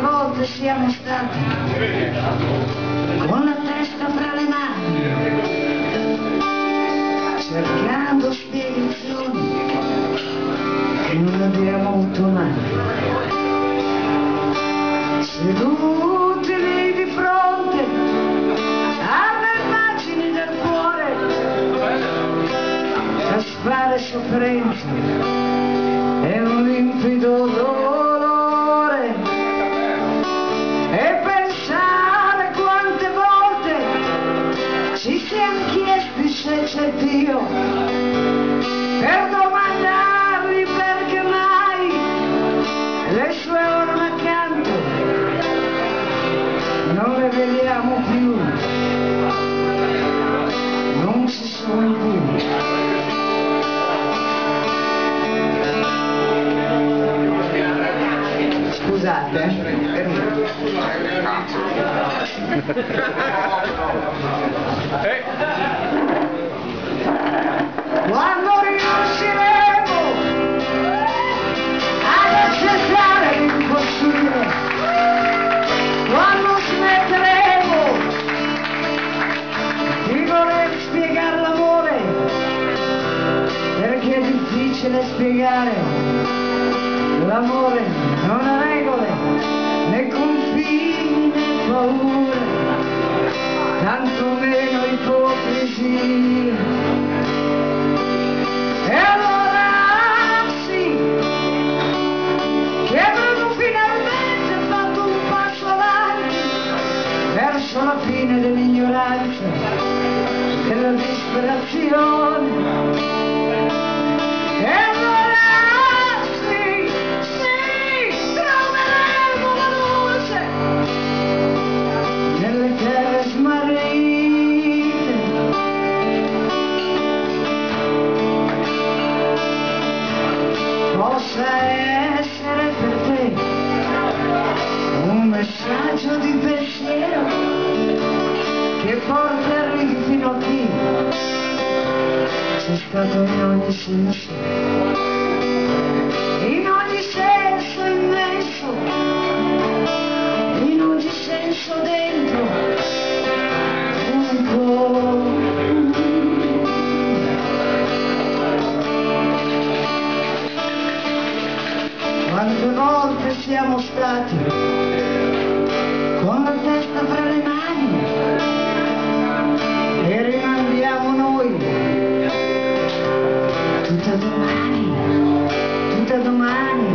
volte siamo stati con la testa fra le mani, cercando spiegazioni che non abbiamo avuto mai. Seduti lì di fronte alle immagini del cuore, a spare sofferenze e un limpido dolore se c'è Dio. Per domandargli perché mai le sue orme accanto non le vediamo più. Non ci sono più. Scusate, quando è difficile spiegare. L'amore non ha regole né confini né paure. Tanto meno ipocrisia e allora sì che avremo finalmente fatto un passo avanti verso la fine dell'ignoranza della disperazione che porta arrivi fino a qui c'è stato in ogni senso, in ogni senso immenso, in ogni senso dentro, un po'. Quante volte siamo stati con la testa fra le teman-teman